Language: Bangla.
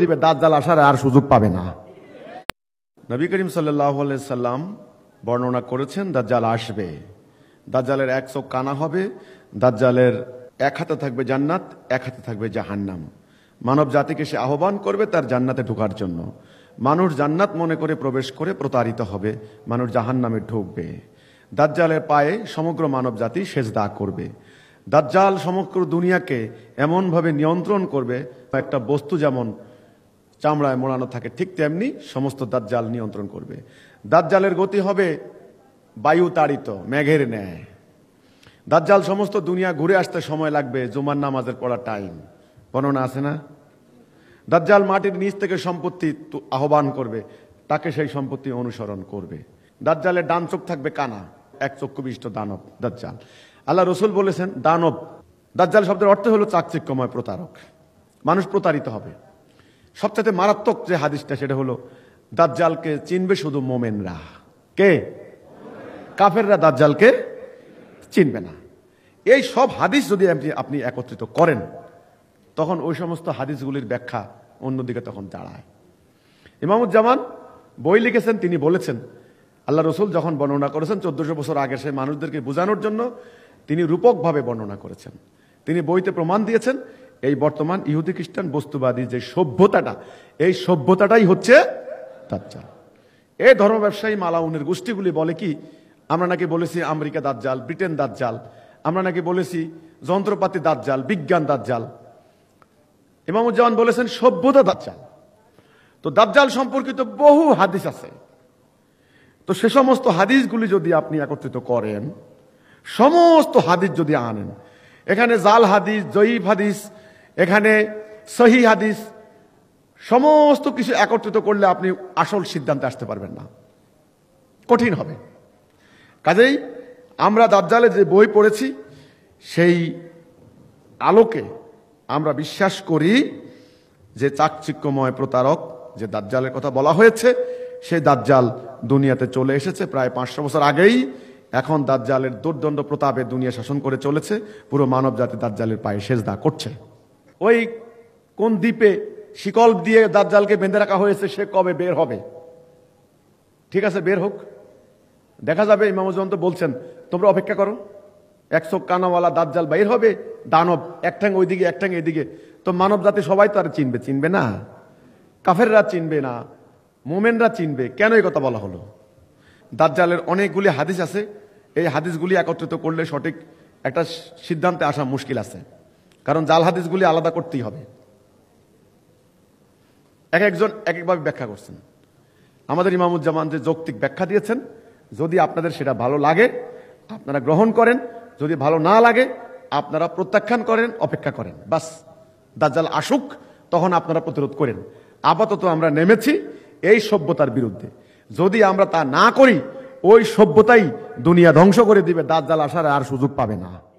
দিবে, দাজ্জাল আসার আর সুযোগ পাবে না। নবী করিম সাল্লাহ সাল্লাম বর্ণনা করেছেন, দাজ্জাল আসবে। দাজ্জালের এক চোখ কানা হবে, দাজ্জালের এক হাতে থাকবে জান্নাত, এক হাতে থাকবে জাহান্নাম। মানব জাতিকে সে আহ্বান করবে তার জান্নাতে ঢোকার জন্য। মানুষ জান্নাত মনে করে প্রবেশ করে প্রতারিত হবে, মানুষ জাহান্নামে ঢুকবে। দাজ্জালের পায়ে সমগ্র মানব জাতি সেজদা করবে। দাজ্জাল সমগ্র দুনিয়াকে এমনভাবে নিয়ন্ত্রণ করবে, একটা বস্তু যেমন চামড়ায় মোড়ানো থাকে, ঠিক তেমনি সমস্ত দাজ্জাল নিয়ন্ত্রণ করবে। দাজ্জালের গতি হবে বায়ু তাড়িত, মেঘের ন্যায়। দাজ্জাল সমস্ত দুনিয়া ঘুরে আসতে সময় লাগবে, জুমার নামাজের পড়া টাইম। বর্ণনা আছে না? দাজ্জাল মাটির নিচ থেকে সম্পত্তি আহ্বান করবে, তাকে সেই সম্পত্তি অনুসরণ করবে। দাজ্জালের ডান চোখ থাকবে কানা, এক চক্ষু বিশিষ্ট দানব, দাজ্জাল। আল্লাহ রসুল বলেছেন, দানব। দাজ্জাল শব্দের অর্থ হলো চাকচিক্যময় প্রতারক। মানুষ প্রতারিত হবে। সবচেয়ে মারাত্মক যে হাদিসটা সেটা হলো, দাজ্জালকে চিনবে শুধু মোমেনরা। কে? কাফেররা দাজ্জালকে চিনবে না। এই সব হাদিস যদি আপনি- একত্রিত করেন, তখন ওই সমস্ত হাদিসগুলির ব্যাখ্যা অন্যদিকে তখন দাঁড়ায়। ইমামুজ্জামান বই লিখেছেন, তিনি বলেছেন, আল্লাহ রসুল যখন বর্ণনা করেছেন চোদ্দশো বছর আগে সেই মানুষদেরকে বোঝানোর জন্য, তিনি রূপকভাবে বর্ণনা করেছেন। তিনি বইতে প্রমাণ দিয়েছেন এই বর্তমান ইহুদি খ্রিস্টান বস্তুবাদী যে সভ্যতাটা, এই সভ্যতাটাই হচ্ছে দাজ্জাল এই ধর্ম ব্যবসায়ী মালাউনের গোষ্ঠীগুলি বলে কি, আমরা নাকি বলেছি আমেরিকা দাজ্জাল, ব্রিটেন দাজ্জাল, আমরা নাকি বলেছি যন্ত্রপাতি দাজ্জাল, বিজ্ঞান দাজ্জাল। ইমামুজ্জামান বলেছেন সভ্যতা দাজ্জাল। তো দাজ্জাল সম্পর্কিত বহু হাদিস আছে। তো সে সমস্ত হাদিসগুলি যদি আপনি একত্রিত করেন, সমস্ত হাদিস যদি আনেন, এখানে জাল হাদিস, জয়ীফ হাদিস এখানে সহি হাদিস, সমস্ত কিছু একত্রিত করলে আপনি আসল সিদ্ধান্তে আসতে পারবেন না। কঠিন হবে। কাজেই আমরা দাজ্জালে যে বই পড়েছি, সেই আলোকে আমরা বিশ্বাস করি যে চাকচিক্যময় প্রতারক যে দাজ্জালের কথা বলা হয়েছে সেই দাজ্জাল দুনিয়াতে চলে এসেছে প্রায় পাঁচশো বছর আগেই। এখন দাজ্জালের দুর্দণ্ড প্রতাপে দুনিয়া শাসন করে চলেছে, পুরো মানব জাতি দাজ্জালের পায়ে সেজদা করছে। ওই কোন দ্বীপে শিকল দিয়ে দাজ্জালকে বেঁধে রাখা হয়েছে, সে কবে বের হবে? ঠিক আছে, বের হোক। দেখা যাবে ইমামুজন তো বলছেন, তোমরা অপেক্ষা করো। একশো কানাওয়ালা দাজ্জাল বাইর হবে, দানব এক ঠ্যাং ওইদিকে, এক ঠ্যাং এইদিকে তো মানব জাতি সবাই তো আর চিনবে চিনবে না। কাফেররা চিনবে না, মোমেনরা চিনবে। কেন এই কথা বলা হলো? দাজ্জালের অনেকগুলি হাদিস আছে। এই হাদিসগুলি একত্রিত করলে সঠিক একটা সিদ্ধান্তে আসা মুশকিল আছে। কারণ জাল হাদিসগুলি আলাদা করতেই হবে। এক একজন এক একভাবে ব্যাখ্যা করছেন। আমাদের ইমামুজ্জামান যে যৌক্তিক ব্যাখ্যা দিয়েছেন, যদি আপনাদের সেটা ভালো লাগে, আপনারা গ্রহণ করেন, যদি ভালো না লাগে, আপনারা প্রত্যাখ্যান করেন, অপেক্ষা করেন। বাস, দাজ্জাল আসুক, তখন আপনারা প্রতিরোধ করেন। আপাতত আমরা নেমেছি এই সভ্যতার বিরুদ্ধে। যদি আমরা তা না করি, ওই সভ্যতাই দুনিয়া ধ্বংস করে দিবে, দাজ্জাল আসার আর সুযোগ পাবে না।